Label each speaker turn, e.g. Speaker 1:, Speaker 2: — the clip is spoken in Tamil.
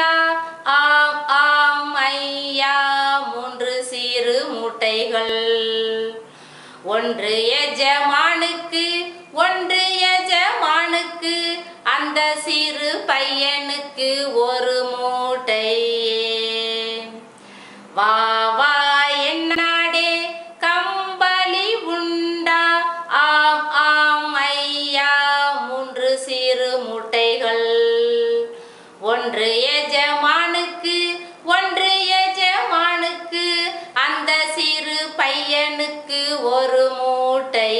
Speaker 1: ஆம் ஆம் ஐயா மூன்று சிறு மூட்டைகள். ஒன்று எஜமானுக்கு ஒன்று எஜமானுக்கு அந்த சிறு பையனுக்கு ஒரு மூட்டை வா வா என்னாடே கம்பளி உண்டா? ஆம் ஆம் ஐயா மூன்று சிறு எஜமானுக்கு ஒன்று எஜமானுக்கு அந்த சிறு பையனுக்கு ஒரு மூட்டை.